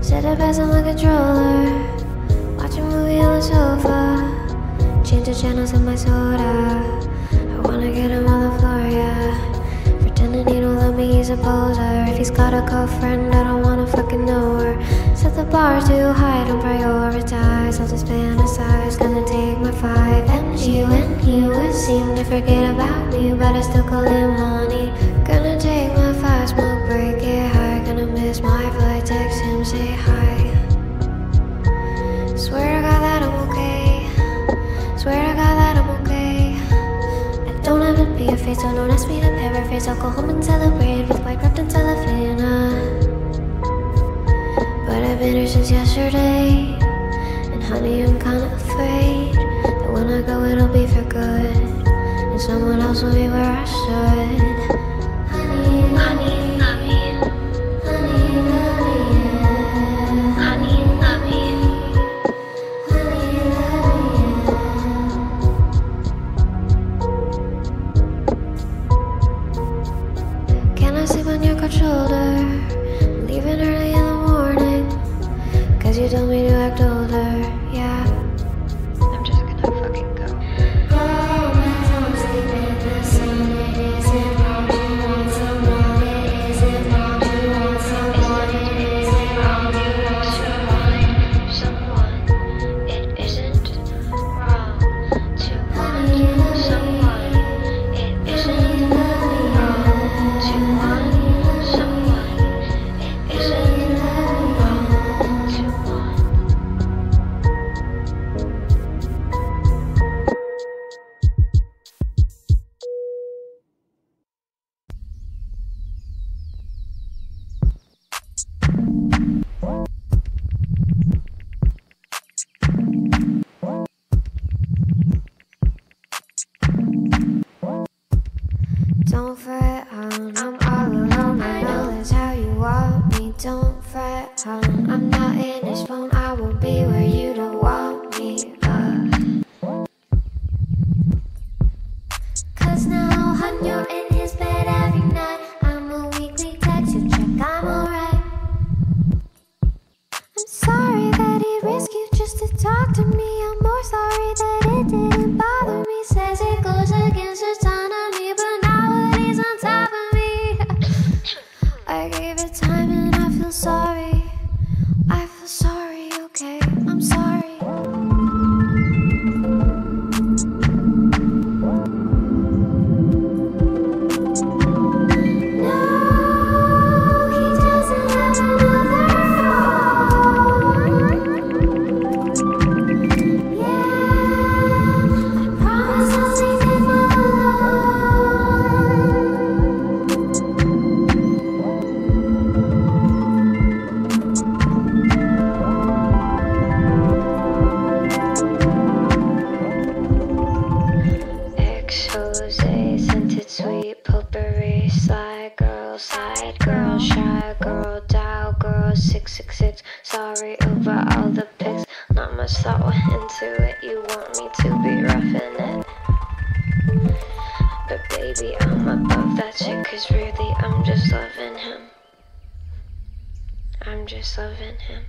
Sit up as on the controller. Watch a movie on the sofa. Change the channels in my soda. I wanna get him on the floor, yeah. Pretending he don't love me, he's a poser. If he's got a girlfriend, I don't wanna fucking know her. Set the bar too high, don't prioritize. I'll just fantasize, gonna take my five And MG when he would seem to forget about me, but I still call him honey. Gonna take my five, smoke break, get high. Gonna miss my flight, text say hi. Swear to God that I'm okay. Swear to God that I'm okay. I don't have to be afraid, so don't ask me to paraphrase. I'll go home and celebrate with white wrapped in cellophane. But I've been here since yesterday. And honey, I'm kinda afraid that when I go, it'll be for good. And someone else will be where I should. Don't fret, side girl, shy girl, dial girl, 666. Sorry over all the pics, not much thought went into it. You want me to be roughing it. But baby, I'm above that shit, cause really, I'm just loving him. I'm just loving him.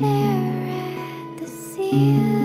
stare at the ceiling.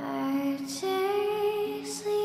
I take sleep.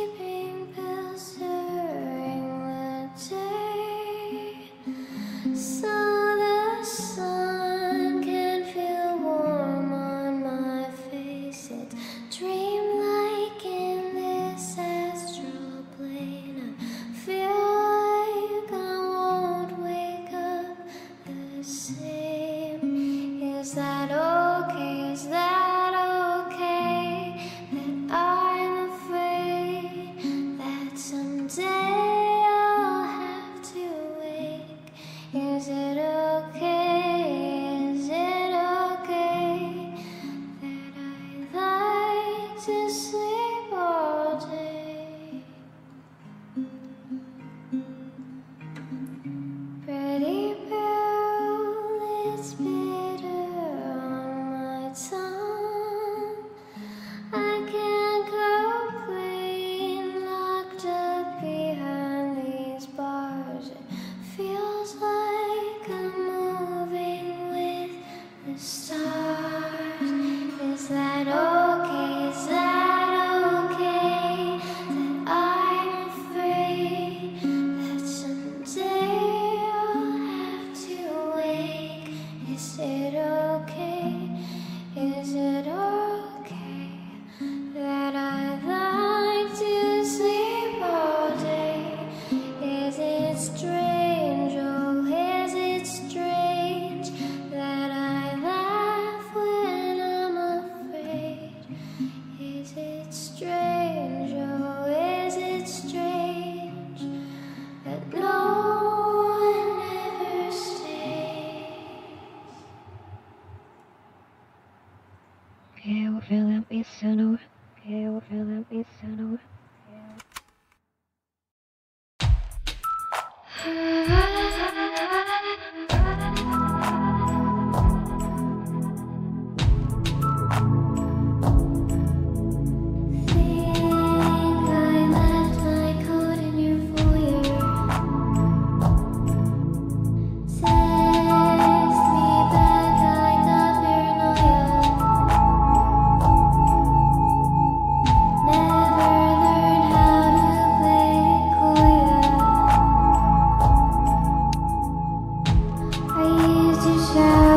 Quiero ver la piscina, quiero ver la piscina. shadow.